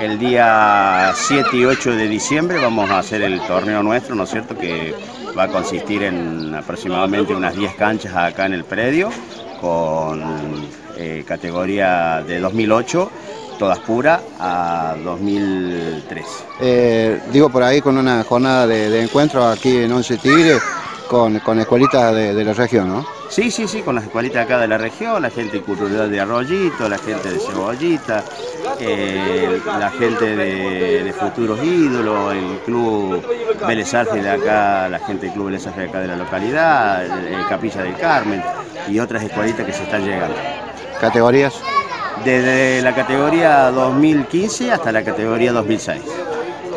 el día 7 y 8 de diciembre vamos a hacer el torneo nuestro, ¿no es cierto?, que va a consistir en aproximadamente unas 10 canchas acá en el predio, con eh, categoría de 2008 todas puras a 2003. Eh, digo por ahí con una jornada de, encuentro aquí en Once Tigre con, con escuelitas de, la región, ¿no? Sí, sí, sí, con las escuelitas acá de la región, la gente cultural de Arroyito, la gente de Cebollita, eh, la gente de, Futuros Ídolos, el club Vélez de acá, la gente del club Vélez de acá de la localidad, el, Capilla del Carmen y otras escuelitas que se están llegando. ¿Categorías? desde la categoría 2015 hasta la categoría 2006.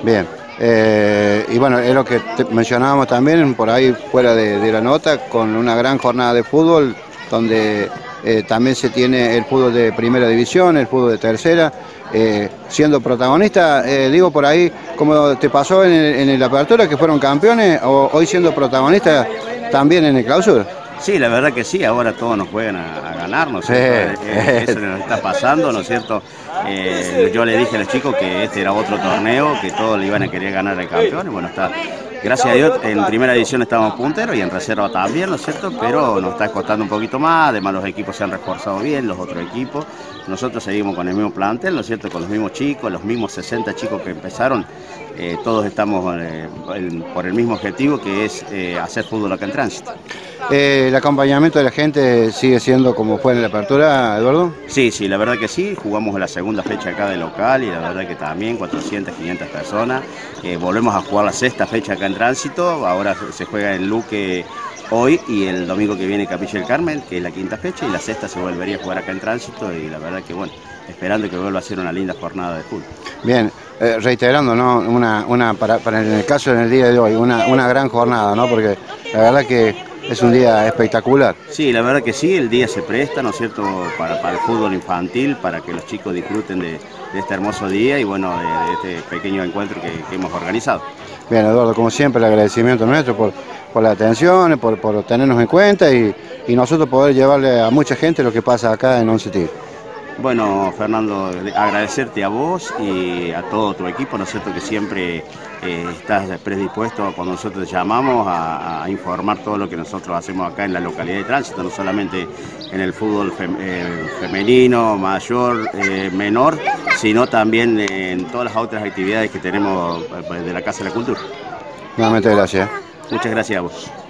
Bien, eh, y bueno, es lo que mencionábamos también por ahí fuera de, la nota, con una gran jornada de fútbol, donde eh, también se tiene el fútbol de primera división, el fútbol de tercera, eh, siendo protagonista, digo por ahí, como te pasó en, en la apertura, que fueron campeones, o hoy siendo protagonista también en el clausura. Sí, la verdad que sí, ahora todos nos juegan a, ganar, ¿no es cierto? Eh, eso nos está pasando, ¿no es cierto? Eh, yo le dije a los chicos que este era otro torneo, que todos le iban a querer ganar el campeón, y bueno, está, gracias a Dios, en primera edición estamos punteros y en reserva también, ¿no es cierto? Pero nos está costando un poquito más, además los equipos se han reforzado bien, los otros equipos. Nosotros seguimos con el mismo plantel, ¿no es cierto? Con los mismos chicos, los mismos 60 chicos que empezaron, eh, todos estamos por el mismo objetivo que es hacer fútbol acá en tránsito. Eh, ¿El acompañamiento de la gente sigue siendo como fue en la apertura, Eduardo? Sí, sí, la verdad que sí. Jugamos la segunda fecha acá de local y la verdad que también 400, 500 personas. Eh, volvemos a jugar la sexta fecha acá en tránsito. Ahora se juega en Luque hoy y el domingo que viene Capilla del Carmen, que es la quinta fecha, y la sexta se volvería a jugar acá en tránsito y la verdad que bueno, esperando que vuelva a ser una linda jornada de fútbol. Bien, eh, reiterando, ¿no? Una, una para, en el caso en el día de hoy, una, una gran jornada, ¿no? Porque la verdad que es un día espectacular. Sí, la verdad que sí, el día se presta, ¿no es cierto?, para, el fútbol infantil, para que los chicos disfruten de, este hermoso día y bueno, de, este pequeño encuentro que, hemos organizado. Bien, Eduardo, como siempre, el agradecimiento nuestro por, por la atención, por, por tenernos en cuenta y, y, nosotros poder llevarle a mucha gente lo que pasa acá en Once Tigre. Bueno, Fernando, agradecerte a vos y a todo tu equipo, ¿no es cierto?, que siempre eh, estás predispuesto cuando nosotros te llamamos a, informar todo lo que nosotros hacemos acá en la localidad de tránsito, no solamente en el fútbol eh, femenino, mayor, eh, menor, sino también en todas las otras actividades que tenemos de la Casa de la Cultura. Nuevamente gracias. Muchas gracias a vos.